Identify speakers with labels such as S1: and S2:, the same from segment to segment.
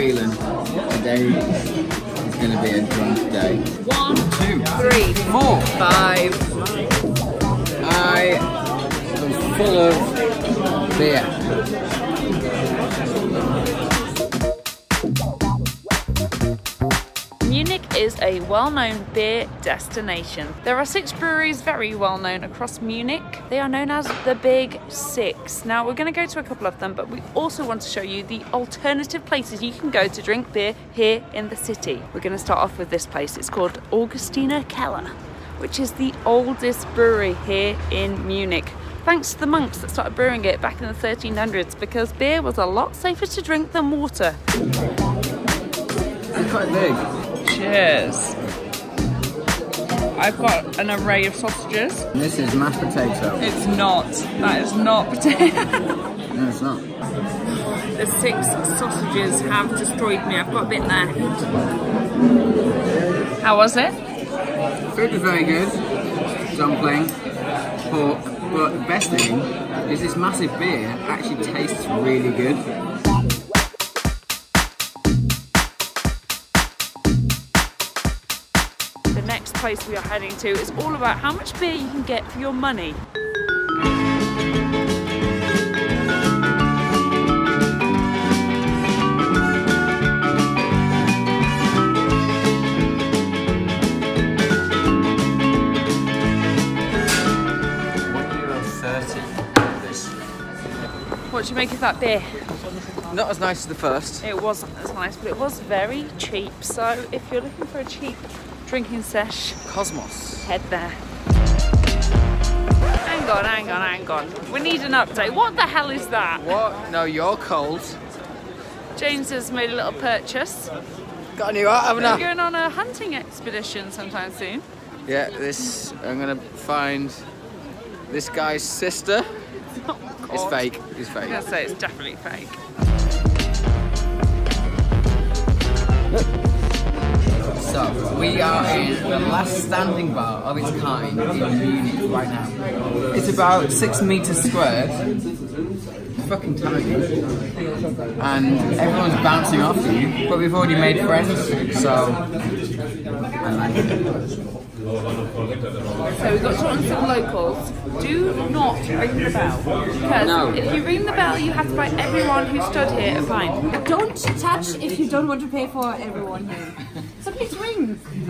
S1: feeling today is going to be a drunk day.
S2: One,
S1: two,
S2: three,
S1: four,
S2: five.
S1: I am full of beer.
S2: Is a well-known beer destination. There are six breweries very well known across Munich. They are known as the Big Six. Now we're going to go to a couple of them, but we also want to show you the alternative places you can go to drink beer here in the city. We're going to start off with this place. It's called Augustiner Keller, which is the oldest brewery here in Munich. Thanks to the monks that started brewing it back in the 1300s because beer was a lot safer to drink than water.
S1: It's quite big.
S2: Cheers. I've got an array of sausages.
S1: This is mashed potato.
S2: It's not. That is not potato.
S1: No, it's not.
S2: the six sausages have destroyed me. I've got a bit left. How was it?
S1: Food was very good. Dumpling, pork. But the best thing is this massive beer actually tastes really good.
S2: Place we are heading to is all about how much beer you can get for your money.
S1: One euro thirty for this.
S2: What do you make of that beer?
S1: Not as nice as the first.
S2: It wasn't as nice, but it was very cheap. So if you're looking for a cheap drinking sesh,
S1: Kosmos.
S2: head there. Hang on, hang on, hang on. We need an update. What the hell is that?
S1: What? No, you're cold.
S2: James has made a little purchase.
S1: Got a new hat, haven't
S2: We're going on a hunting expedition sometime soon.
S1: Yeah, this I'm gonna find this guy's sister. Oh, it's
S2: God.
S1: fake. It's fake.
S2: I'm gonna say it's definitely fake.
S1: So we are in the last standing bar of its kind in Munich right now. It's about six meters squared. Fucking tiny. And everyone's bouncing off you, but we've already made friends, so I like it.
S2: So we've got to talk to some locals. Do not ring the bell. Because
S1: No.
S2: if you ring the bell, you have to buy everyone who stood here a pint.
S3: Don't touch if you don't want to pay for everyone here. So please ring.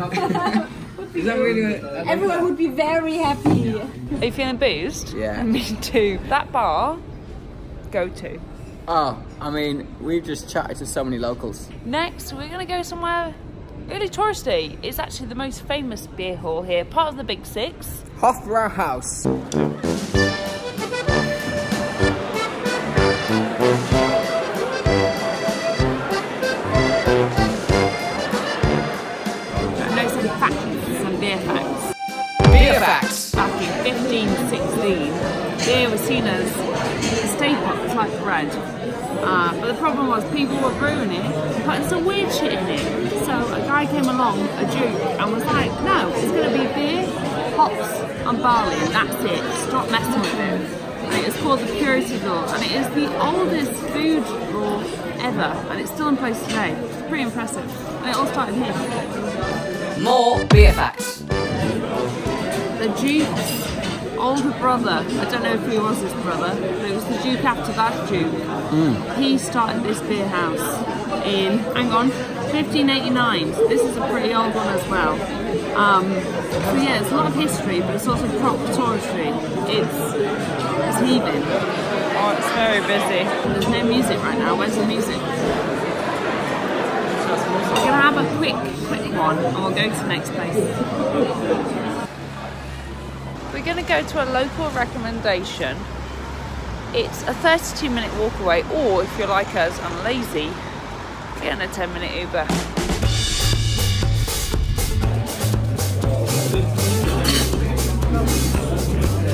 S1: Is that really
S3: Everyone would be very happy.
S2: Are you feeling boozed?
S1: Yeah.
S2: Me too. That bar, go to.
S1: Oh, I mean, we've just chatted to so many locals.
S2: Next, we're going to go somewhere really touristy. It's actually the most famous beer hall here, part of the Big Six. Hofbräuhaus. Beer was seen as a staple, it's like bread. Uh, but the problem was people were brewing it and putting some weird shit in it. So a guy came along, a Duke, and was like, no, it's going to be beer, hops, and barley, and that's it. Stop messing with it. And it is called the Purity Law, and it is the oldest food law ever, and it's still in place today. It's pretty impressive. And it all started here.
S1: More beer facts.
S2: the Duke's older brother, I don't know if he was his brother, but it was the Duke after that Duke. He started this beer house in, hang on, 1589. So this is a pretty old one as well. Um, so yeah, it's a lot of history, but it's also proper touristy. It's, it's heaving. Oh, it's very busy. There's no music right now. Where's the music? We're gonna have a quick, quick one, and we'll go to the next place. We're going to go to a local recommendation. It's a 32 minute walk away, or if you're like us and lazy, get in a 10 minute Uber.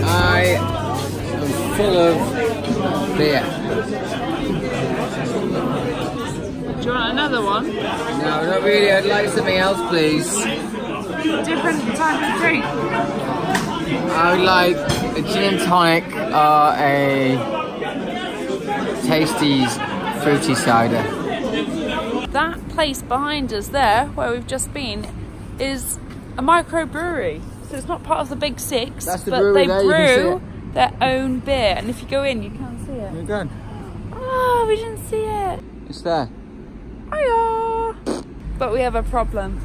S1: I am full of beer.
S2: Do you want another one?
S1: No, not really. I'd like something else, please.
S2: Different type of drink.
S1: Would like a gin and tonic or a tasty fruity cider.
S2: That place behind us there, where we've just been, is a microbrewery. So it's not part of the big six,
S1: the
S2: but they
S1: there,
S2: brew their own beer. And if you go in, you can't see it.
S1: You're going.
S2: Oh, we didn't see it.
S1: It's there.
S2: Hiya. But we have a problem.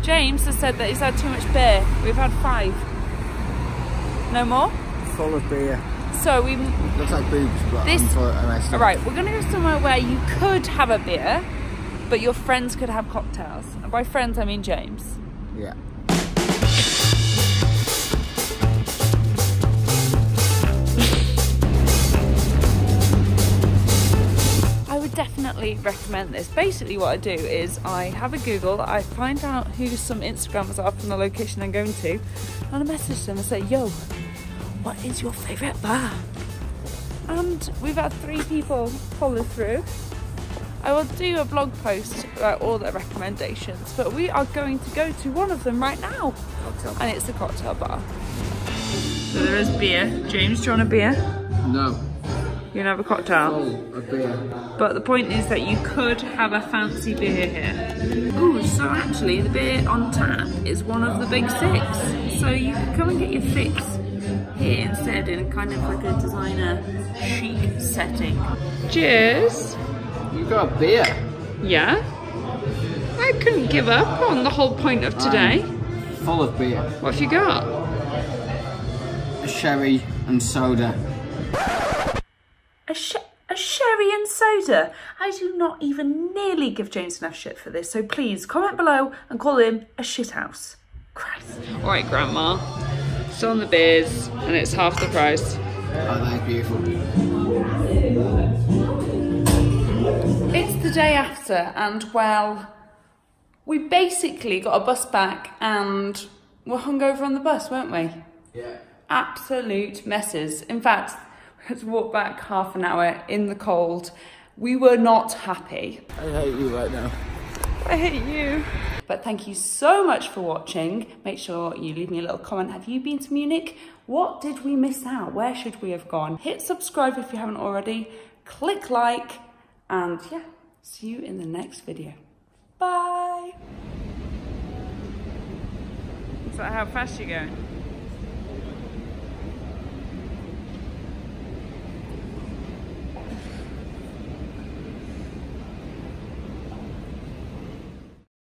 S2: James has said that he's had too much beer. We've had five. No more?
S1: Full of beer.
S2: So we
S1: Looks like boobs, but
S2: This-
S1: I'm for arrested.
S2: All right, we're going to go somewhere where you could have a beer, but your friends could have cocktails. And by friends, I mean James.
S1: Yeah.
S2: Definitely recommend this. Basically, what I do is I have a Google, I find out who some Instagrammers are from the location I'm going to, and I message them and say, yo, what is your favourite bar? And we've had three people follow through. I will do a blog post about all their recommendations, but we are going to go to one of them right now.
S1: Cocktail.
S2: And it's a cocktail bar. So there is beer. James, do you want a beer?
S1: No.
S2: You can have a cocktail.
S1: Oh, full of beer.
S2: But the point is that you could have a fancy beer here. Ooh, so actually the beer on tap is one of the big six. So you can come and get your fix here instead in kind of like a designer chic setting. Cheers.
S1: You got a beer.
S2: Yeah. I couldn't give up on the whole point of today.
S1: Full of beer.
S2: What have you got?
S1: A Sherry and soda.
S2: A, sh- a sherry and soda. I do not even nearly give James enough shit for this, so please comment below and call him a shithouse. Christ. Alright, Grandma. Still on the beers, and it's half the price.
S1: Oh, that's beautiful.
S2: It's the day after, and well, we basically got a bus back and were hungover on the bus, weren't we?
S1: Yeah.
S2: absolute messes. In fact, we had to walk back half an hour in the cold. We were not happy.
S1: I hate you right now.
S2: I hate you. But thank you so much for watching. Make sure you leave me a little comment. Have you been to Munich? What did we miss out? Where should we have gone? Hit subscribe if you haven't already. Click like. And yeah, see you in the next video. Bye. Is that how fast you're going?